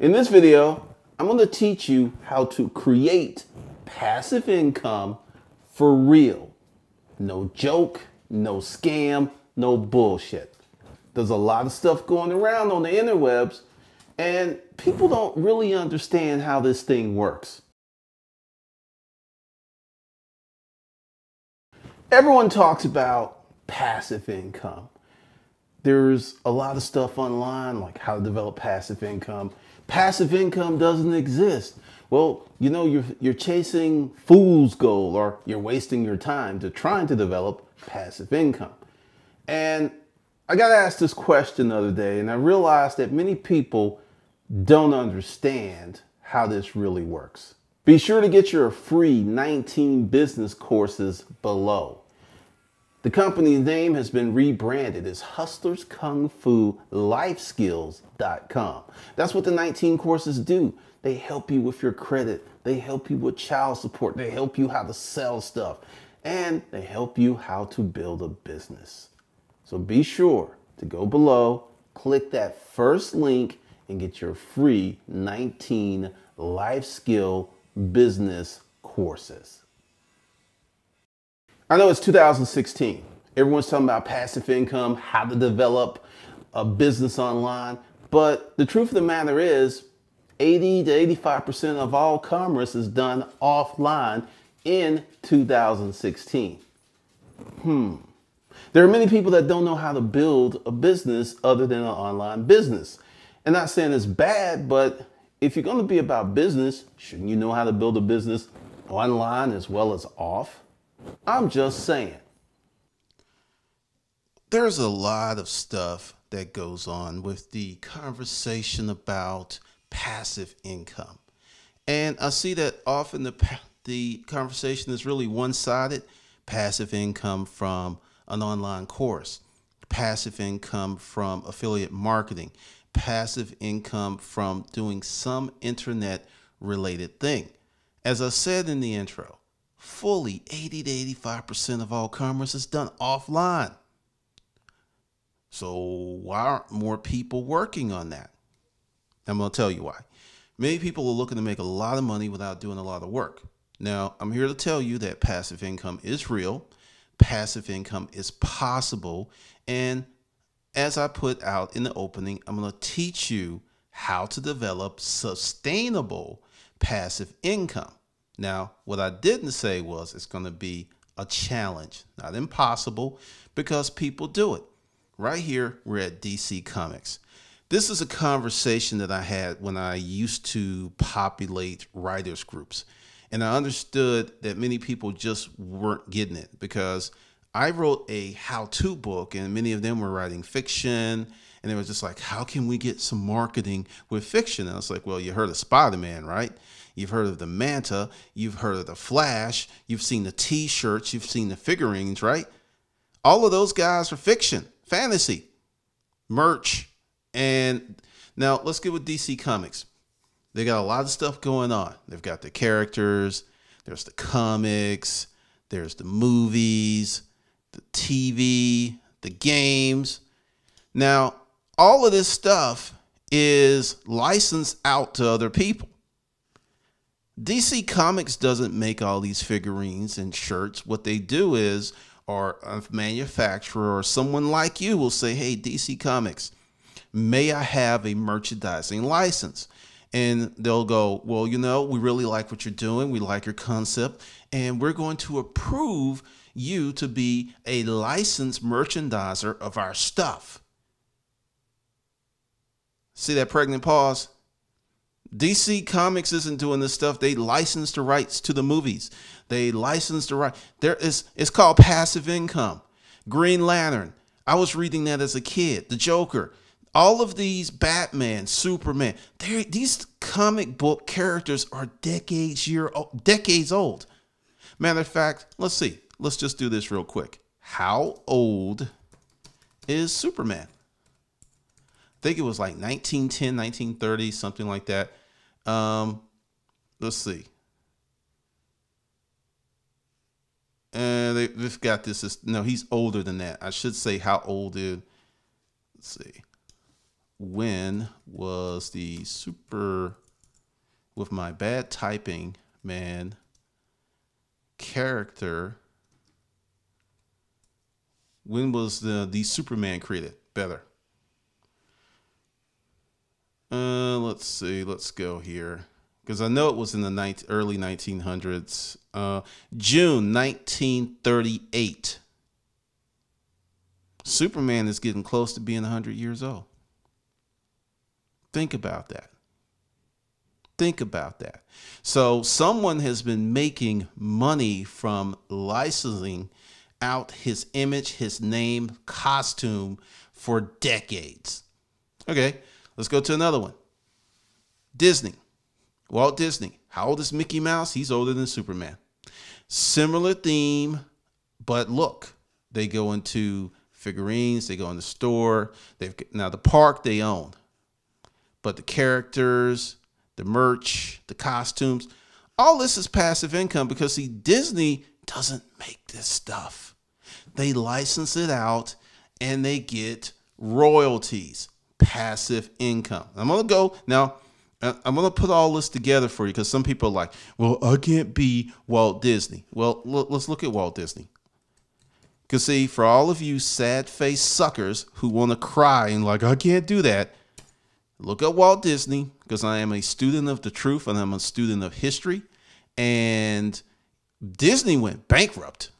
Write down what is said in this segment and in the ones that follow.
In this video, I'm to teach you how to create passive income for real. No joke, no scam, no bullshit. There's a lot of stuff going around on the interwebs and people don't really understand how this thing works. Everyone talks about passive income. There's a lot of stuff online like how to develop passive income. Passive income doesn't exist. Well, you know, you're, you're chasing fool's gold or you're wasting your time to trying to develop passive income. And I got asked this question the other day, and I realized that many people don't understand how this really works. Be sure to get your free 19 business courses below. The company's name has been rebranded as Hustlers Kung Fu. That's what the 19 courses do. They help you with your credit, they help you with child support, they help you how to sell stuff, and they help you how to build a business. So be sure to go below, click that first link, and get your free 19 life skill business courses. I know it's 2016. Everyone's talking about passive income, how to develop a business online. But the truth of the matter is, 80 to 85% of all commerce is done offline in 2016. Hmm. There are many people that don't know how to build a business other than an online business. And not saying it's bad, but if you're going to be about business, shouldn't you know how to build a business online as well as off? I'm just saying. There's a lot of stuff that goes on with the conversation about passive income. And I see that often the, the conversation is really one sided passive income from an online course, passive income from affiliate marketing, passive income from doing some internet related thing. As I said in the intro, fully 80 to 85% of all commerce is done offline. So, why aren't more people working on that? I'm going to tell you why. Many people are looking to make a lot of money without doing a lot of work. Now, I'm here to tell you that passive income is real, passive income is possible, and as I put out in the opening, I'm going to teach you how to develop sustainable passive income. Now, what I didn't say was it's going to be a challenge, not impossible, because people do it. Right here, we're at DC Comics. This is a conversation that I had when I used to populate writers groups. And I understood that many people just weren't getting it because I wrote a how to book, and many of them were writing fiction. And it was just like, how can we get some marketing with fiction? And I was like, well, you heard of Spider Man, right? You've heard of the Manta, you've heard of the Flash, you've seen the t shirts, you've seen the figurines, right? All of those guys are fiction, fantasy, merch. And now let's get with DC Comics. They got a lot of stuff going on. They've got the characters, there's the comics, there's the movies, the TV, the games. Now, all of this stuff is licensed out to other people. DC Comics doesn't make all these figurines and shirts. What they do is, or a manufacturer or someone like you will say, Hey, DC Comics, may I have a merchandising license? And they'll go, Well, you know, we really like what you're doing. We like your concept. And we're going to approve you to be a licensed merchandiser of our stuff. See that pregnant pause? DC Comics isn't doing this stuff. They license the rights to the movies. They license the right. There is it's called passive income. Green Lantern. I was reading that as a kid. The Joker. All of these Batman, Superman. These comic book characters are decades year decades old. Matter of fact, let's see. Let's just do this real quick. How old is Superman? I think it was like 1910, 1930, something like that. Um, let's see. And they, have got this. no, he's older than that. I should say how old is. Let's see. when was the super with my bad typing, man, character when was the the Superman created? Better. Uh, let's see. Let's go here because I know it was in the 19, early 1900s. Uh, June 1938. Superman is getting close to being 100 years old. Think about that. Think about that. So, someone has been making money from licensing out his image, his name, costume for decades. Okay, let's go to another one. Disney. Walt Disney. How old is Mickey Mouse? He's older than Superman. Similar theme, but look, they go into figurines, they go in the store. They've now the park they own. But the characters, the merch, the costumes, all this is passive income because see Disney doesn't make this stuff. They license it out and they get royalties, passive income. I'm going to go now. Uh, I'm going to put all this together for you because some people are like, well, I can't be Walt Disney. Well, let's look at Walt Disney. Because, see, for all of you sad faced suckers who want to cry and, like, I can't do that, look at Walt Disney because I am a student of the truth and I'm a student of history. And Disney went bankrupt.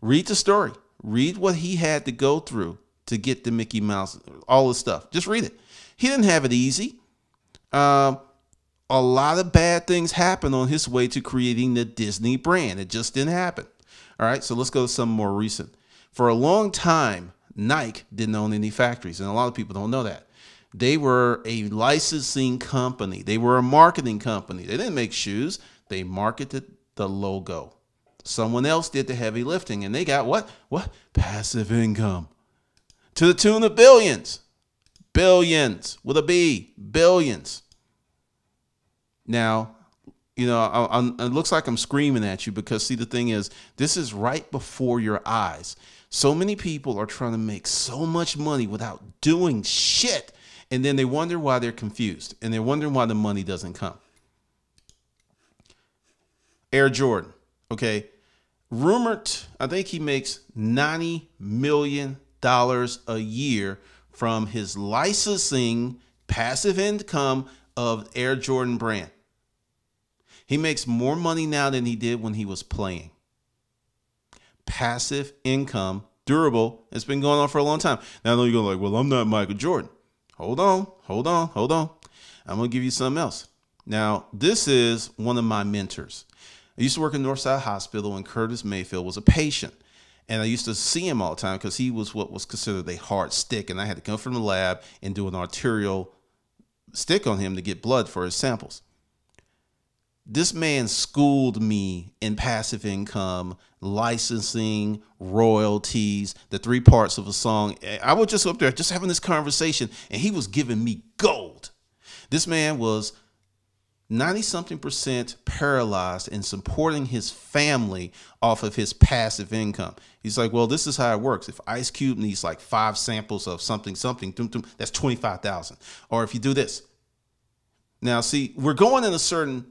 Read the story. Read what he had to go through to get the Mickey Mouse, all the stuff. Just read it. He didn't have it easy. Um, a lot of bad things happened on his way to creating the Disney brand. It just didn't happen. All right, so let's go to some more recent. For a long time, Nike didn't own any factories, and a lot of people don't know that. They were a licensing company, they were a marketing company. They didn't make shoes, they marketed the logo. Someone else did the heavy lifting and they got what? What? Passive income to the tune of billions. Billions with a B. Billions. Now, you know, I, I, it looks like I'm screaming at you because, see, the thing is, this is right before your eyes. So many people are trying to make so much money without doing shit. And then they wonder why they're confused and they're wondering why the money doesn't come. Air Jordan, okay? rumored, I think he makes $90 million a year from his licensing passive income of Air Jordan brand. He makes more money now than he did when he was playing. Passive income, durable, it's been going on for a long time. Now I know you're like, well, I'm not Michael Jordan. Hold on, hold on, hold on. I'm to give you something else. Now, this is one of my mentors. I used to work in Northside Hospital, and Curtis Mayfield was a patient. And I used to see him all the time because he was what was considered a hard stick. And I had to come from the lab and do an arterial stick on him to get blood for his samples. This man schooled me in passive income, licensing, royalties, the three parts of a song. I was just up there just having this conversation, and he was giving me gold. This man was 90 something percent paralyzed and supporting his family off of his passive income. He's like, well, this is how it works. If Ice Cube needs like five samples of something, something, that's 25,000. Or if you do this. Now, see, we're going in a certain,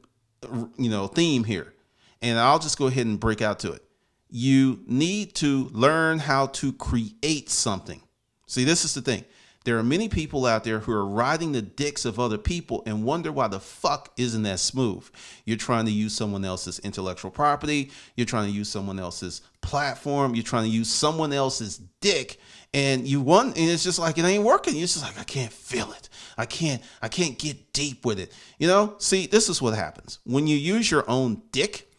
you know, theme here. And I'll just go ahead and break out to it. You need to learn how to create something. See, this is the thing. There are many people out there who are riding the dicks of other people and wonder why the fuck isn't that smooth. You're trying to use someone else's intellectual property, you're trying to use someone else's platform, you're trying to use someone else's dick and you want and it's just like it ain't working. You're just like I can't feel it. I can't I can't get deep with it. You know? See, this is what happens. When you use your own dick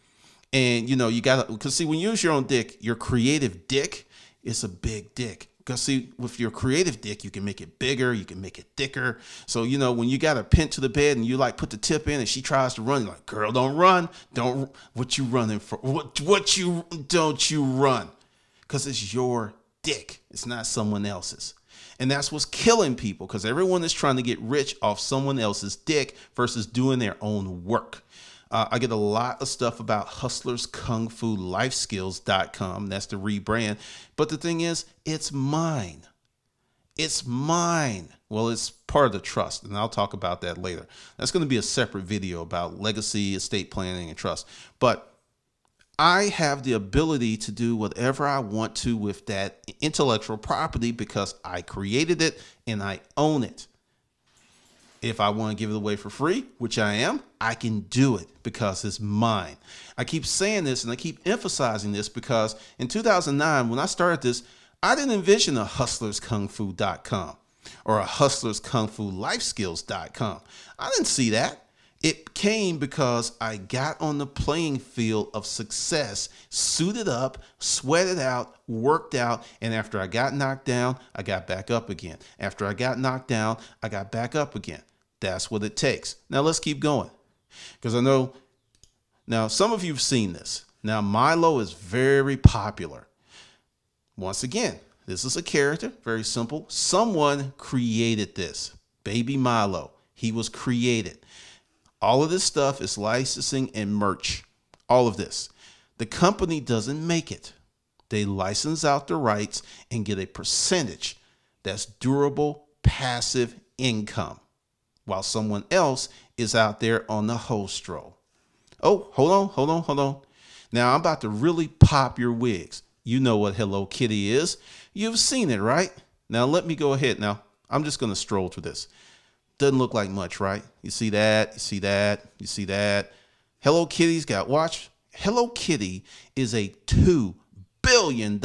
and you know, you got to cuz see when you use your own dick, your creative dick, it's a big dick because see, with your creative dick, you can make it bigger, you can make it thicker. So you know when you got a pin to the bed and you like put the tip in, and she tries to run, like, "Girl, don't run! Don't what you running for? What what you don't you run? Because it's your dick. It's not someone else's." And that's what's killing people because everyone is trying to get rich off someone else's dick versus doing their own work. Uh, I get a lot of stuff about hustlerskungfulifeskills.com. That's the rebrand. But the thing is, it's mine. It's mine. Well, it's part of the trust, and I'll talk about that later. That's going to be a separate video about legacy, estate planning, and trust. But I have the ability to do whatever I want to with that intellectual property because I created it and I own it. If I want to give it away for free, which I am, I can do it because it's mine. I keep saying this and I keep emphasizing this because in 2009, when I started this, I didn't envision a hustlerskungfu.com or a hustlerskungfulifeskills.com. I didn't see that. It came because I got on the playing field of success, suited up, sweated out, worked out, and after I got knocked down, I got back up again. After I got knocked down, I got back up again. That's what it takes. Now let's keep going. Because I know now some of you've seen this. Now Milo is very popular. Once again, this is a character, very simple. Someone created this. Baby Milo. He was created. All of this stuff is licensing and merch. All of this. The company doesn't make it. They license out the rights and get a percentage that's durable, passive income while someone else is out there on the whole stroll. Oh, hold on, hold on, hold on. Now I'm about to really pop your wigs. You know what Hello Kitty is. You've seen it, right? Now let me go ahead. Now I'm just going to stroll through this. Doesn't look like much, right? You see that? You see that? You see that? Hello Kitty's got watch. Hello Kitty is a $2 billion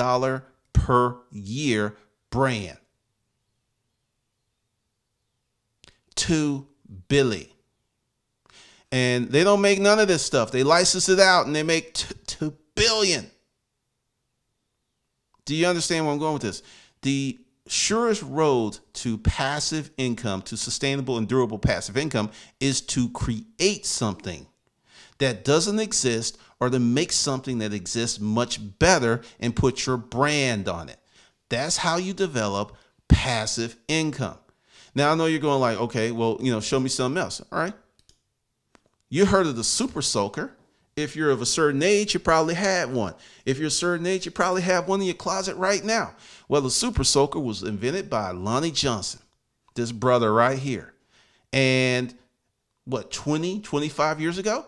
per year brand. 2 billy. And they don't make none of this stuff. They license it out and they make 2 billion. Do you understand where I'm going with this? The surest road to passive income, to sustainable and durable passive income, is to create something that doesn't exist or to make something that exists much better and put your brand on it. That's how you develop passive income. Now I know you're going like, okay, well, you know, show me something else. All right. You heard of the super soaker. If you're of a certain age, you probably had one. If you're a certain age, you probably have one in your closet right now. Well, the super soaker was invented by Lonnie Johnson, this brother right here. And what, 20, 25 years ago?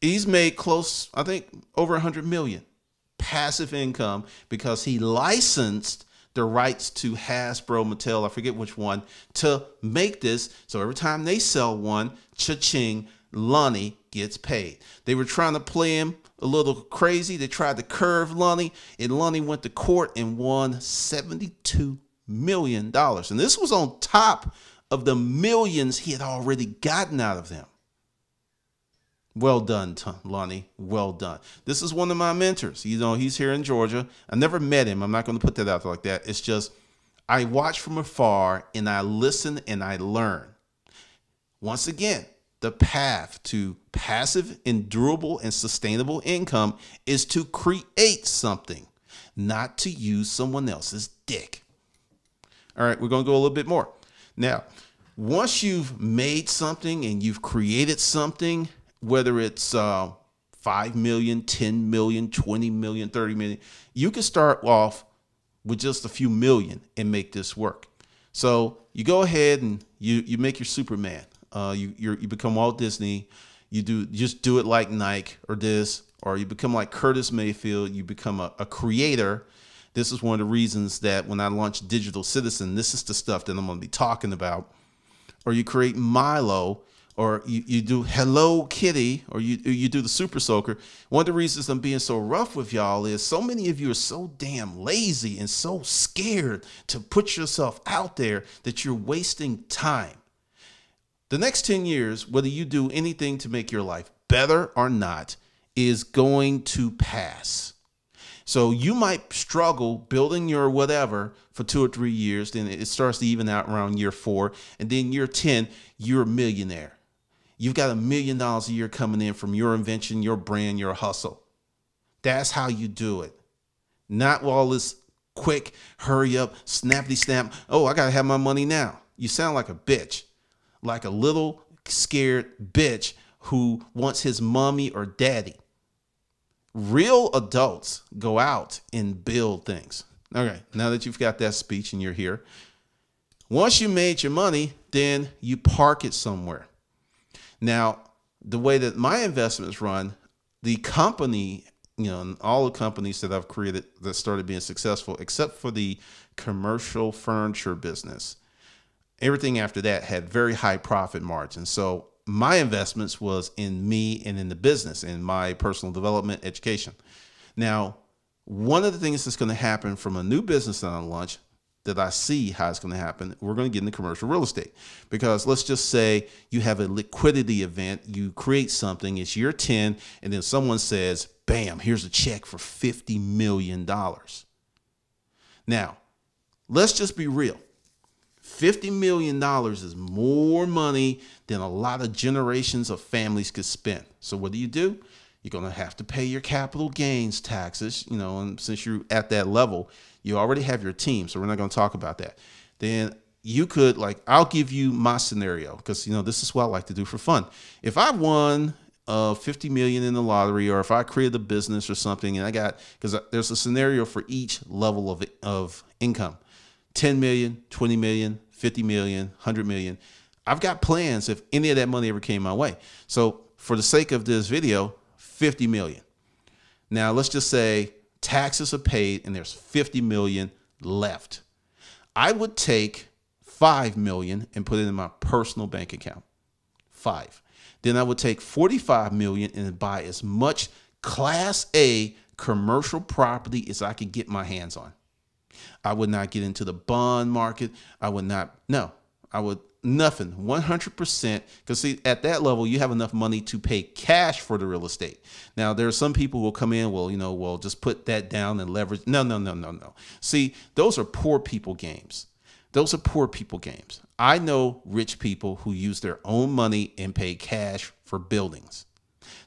He's made close, I think, over 100 million passive income because he licensed the rights to Hasbro, Mattel, I forget which one, to make this. So every time they sell one, cha-ching, Lonnie gets paid. They were trying to play him a little crazy. They tried to curve Lonnie, and Lonnie went to court and won $72 million. And this was on top of the millions he had already gotten out of them. Well done, Lonnie. Well done. This is one of my mentors. You know, he's here in Georgia. I never met him. I'm not going to put that out there like that. It's just I watch from afar and I listen and I learn. Once again, the path to passive and durable and sustainable income is to create something, not to use someone else's dick. All right, we're going to go a little bit more. Now, once you've made something and you've created something, whether it's uh, 5 million, 10 million, 20 million, 30 million, you can start off with just a few million and make this work. So you go ahead and you, you make your Superman. Uh, you you become Walt Disney. You do just do it like Nike or this, or you become like Curtis Mayfield. You become a, a creator. This is one of the reasons that when I launched Digital Citizen, this is the stuff that I'm going to be talking about. Or you create Milo, or you, you do Hello Kitty, or you you do the Super Soaker. One of the reasons I'm being so rough with y'all is so many of you are so damn lazy and so scared to put yourself out there that you're wasting time. The next 10 years, whether you do anything to make your life better or not, is going to pass. So you might struggle building your whatever for two or three years, then it starts to even out around year four, and then year 10, you're a millionaire. You've got a million dollars a year coming in from your invention, your brand, your hustle. That's how you do it. Not all this quick, hurry up, snappity snap. Oh, I got to have my money now. You sound like a bitch, like a little scared bitch who wants his mommy or daddy. Real adults go out and build things. Okay, now that you've got that speech and you're here, once you made your money, then you park it somewhere. Now, the way that my investments run, the company, you know, all the companies that I've created that started being successful, except for the commercial furniture business, everything after that had very high profit margins. So my investments was in me and in the business, in my personal development, education. Now, one of the things that's going to happen from a new business that I launch that I see how it's going to happen, we're going to get into commercial real estate. Because let's just say you have a liquidity event, you create something, it's year 10, and then someone says, bam, here's a check for $50 million. Now, let's just be real. $50 million is more money than a lot of generations of families could spend. So, what do you do? You're going to have to pay your capital gains taxes, you know, and since you're at that level, you already have your team. So, we're not going to talk about that. Then you could, like, I'll give you my scenario because, you know, this is what I like to do for fun. If I won uh, 50 million in the lottery, or if I created a business or something, and I got, because there's a scenario for each level of, of income 10 million, 20 million, 50 million, 100 million. I've got plans if any of that money ever came my way. So, for the sake of this video, 50 million. Now, let's just say taxes are paid and there's 50 million left. I would take 5 million and put it in my personal bank account. 5. Then I would take 45 million and buy as much class A commercial property as I could get my hands on. I would not get into the bond market. I would not, no, I would nothing 100% because see at that level you have enough money to pay cash for the real estate. Now there are some people who will come in well you know well just put that down and leverage no no no no no. See those are poor people games. Those are poor people games. I know rich people who use their own money and pay cash for buildings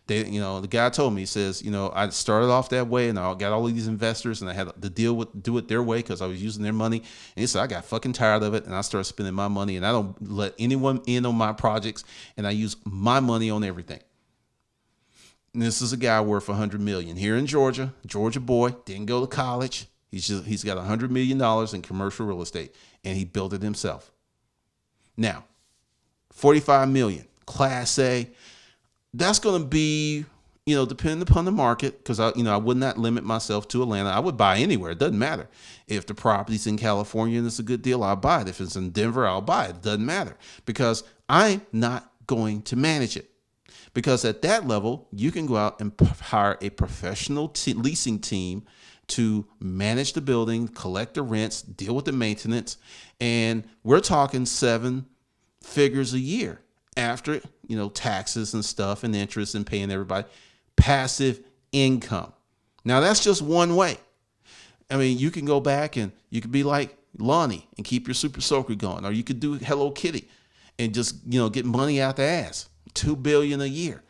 they, you know, the guy told me, he says, you know, I started off that way and I got all these investors and I had to deal with, do it their way because I was using their money. And he said, I got fucking tired of it and I started spending my money and I don't let anyone in on my projects and I use my money on everything. And this is a guy worth a hundred million here in Georgia, Georgia boy, didn't go to college. He's just, he's got a hundred million dollars in commercial real estate and he built it himself. Now, 45 million, class A that's going to be you know depending upon the market because i you know i would not limit myself to atlanta. I would buy anywhere. It doesn't matter. If the property's in california and it's a good deal i'll buy it. If it's in denver i'll buy it. It doesn't matter. Because i'm not going to manage it. Because at that level you can go out and hire a professional leasing team to manage the building collect the rents deal with the maintenance. And we're talking seven figures a year after you know taxes and stuff and interest and paying everybody passive income. Now that's just one way. I mean you can go back and you could be like lonnie and keep your super soaker going or you could do hello kitty and just you know get money out the ass two billion a year.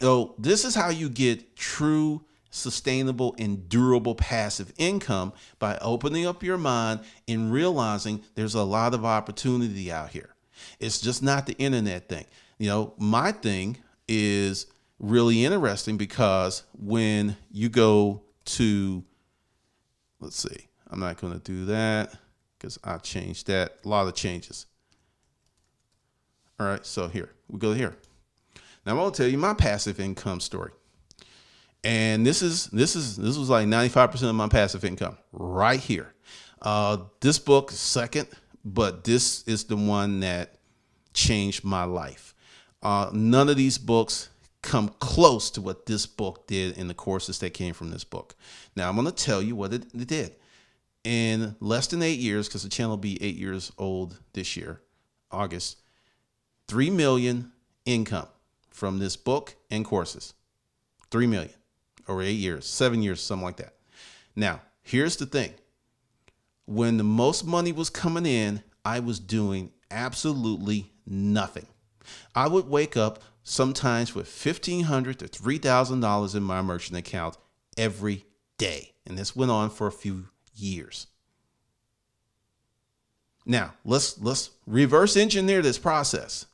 So this is how you get true sustainable and durable passive income by opening up your mind and realizing there's a lot of opportunity out here it's just not the internet thing. You know, my thing is really interesting because when you go to, let's see, I'm not going to do that because I changed that. A lot of changes. All right, so here we go here. Now I'm to tell you my passive income story. And this is this is this was like 95% of my passive income right here. Uh, this book second, but this is the one that changed my life. Uh, none of these books come close to what this book did in the courses that came from this book. Now, I'm going to tell you what it, it did. In less than eight years, because the channel will be eight years old this year, August, three million income from this book and courses. Three million or eight years, seven years, something like that. Now, here's the thing when the most money was coming in, I was doing absolutely nothing. I would wake up sometimes with 1,500 to $3,000 in my merchant account every day. And this went on for a few years. Now, let's let's reverse engineer this process.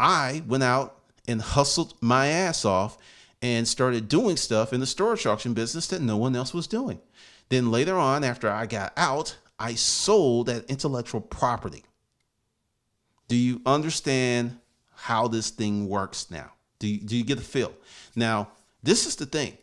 I went out and hustled my ass off and started doing stuff in the storage auction business that no one else was doing. Then later on, after I got out, I sold that intellectual property. Do you understand how this thing works now? Do you, do you get the feel? Now, this is the thing.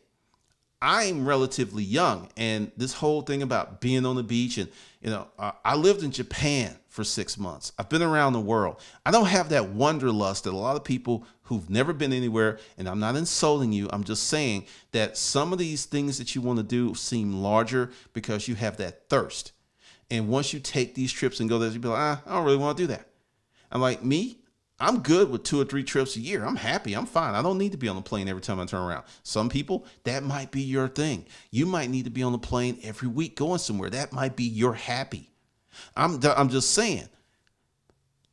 I'm relatively young, and this whole thing about being on the beach, and you know, I lived in Japan for six months. I've been around the world. I don't have that wanderlust that a lot of people who've never been anywhere, and I'm not insulting you. I'm just saying that some of these things that you want to do seem larger because you have that thirst. And once you take these trips and go there, you be like, ah, I don't really want to do that. I'm like, me, I'm good with two or three trips a year. I'm happy. I'm fine. I don't need to be on the plane every time I turn around. Some people, that might be your thing. You might need to be on the plane every week going somewhere. That might be your happy. I'm I'm just saying.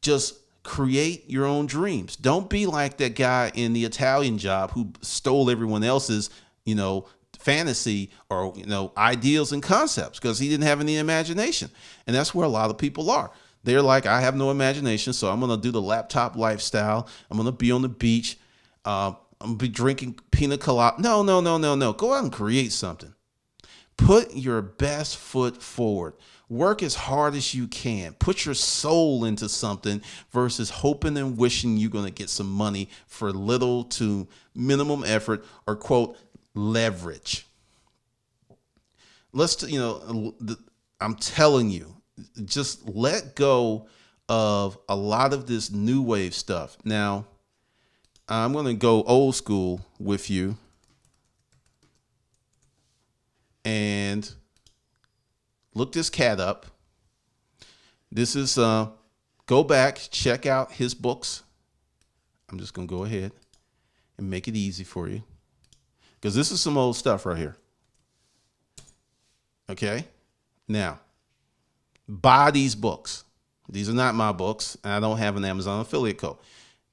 Just create your own dreams. Don't be like that guy in the Italian job who stole everyone else's, you know, fantasy or you know, ideals and concepts because he didn't have any imagination. And that's where a lot of people are. They're like, I have no imagination, so I'm gonna do the laptop lifestyle. I'm gonna be on the beach. Uh, I'm gonna be drinking pina colada. No, no, no, no, no. Go out and create something. Put your best foot forward. Work as hard as you can. Put your soul into something versus hoping and wishing you're going to get some money for little to minimum effort or quote leverage. Let's you know I'm telling you just let go of a lot of this new wave stuff. Now, I'm going to go old school with you and look this cat up. This is uh go back, check out his books. I'm just going to go ahead and make it easy for you. Cuz this is some old stuff right here. Okay? Now, buy these books. These are not my books. And I don't have an Amazon affiliate code.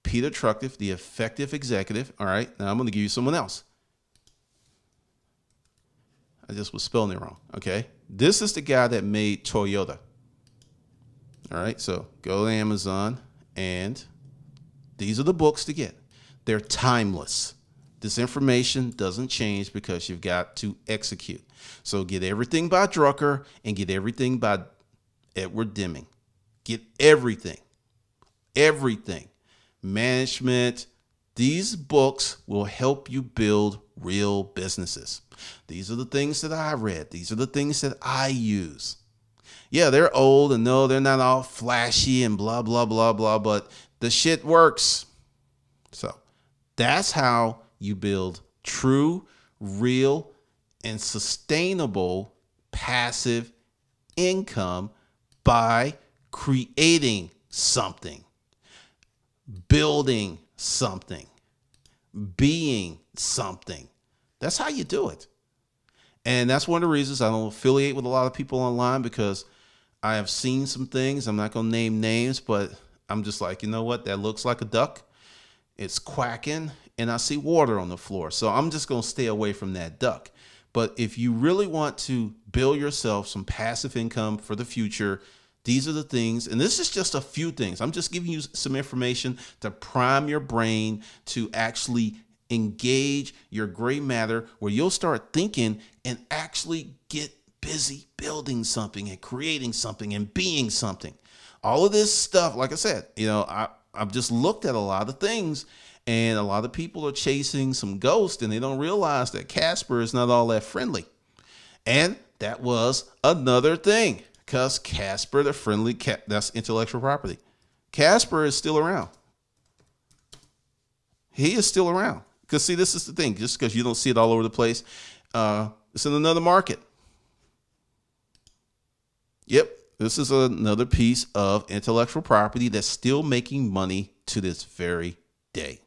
Peter Drucker, the effective executive. All right, now I'm going to give you someone else. I just was spelling it wrong. Okay, this is the guy that made Toyota. All right, so go to Amazon, and these are the books to get. They're timeless. This information doesn't change because you've got to execute. So get everything by Drucker and get everything by Edward Deming. Get everything, everything. Management, these books will help you build real businesses. These are the things that I read. These are the things that I use. Yeah, they're old and no, they're not all flashy and blah, blah, blah, blah, but the shit works. So that's how you build true, real, and sustainable passive income by creating something, building something, being something. That's how you do it. And that's one of the reasons I don't affiliate with a lot of people online because I have seen some things. I'm not going to name names, but I'm just like, you know what? That looks like a duck. It's quacking, and I see water on the floor. So I'm just going to stay away from that duck. But if you really want to build yourself some passive income for the future, these are the things, and this is just a few things. I'm just giving you some information to prime your brain to actually engage your gray matter where you'll start thinking and actually get busy building something and creating something and being something. All of this stuff, like I said, you know, I, I've just looked at a lot of things and a lot of people are chasing some ghosts and they don't realize that Casper is not all that friendly. And that was another thing because Casper, the friendly cat, that's intellectual property. Casper is still around. He is still around. Because, see, this is the thing just because you don't see it all over the place, uh, it's in another market. Yep, this is another piece of intellectual property that's still making money to this very day.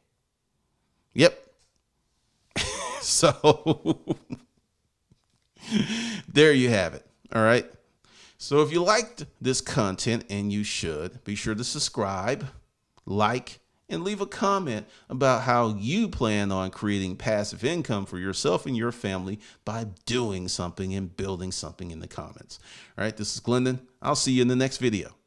Yep. so, there you have it. All right. So if you liked this content, and you should, be sure to subscribe, like, and leave a comment about how you plan on creating passive income for yourself and your family by doing something and building something in the comments. All right, this is Glendon. I'll see you in the next video.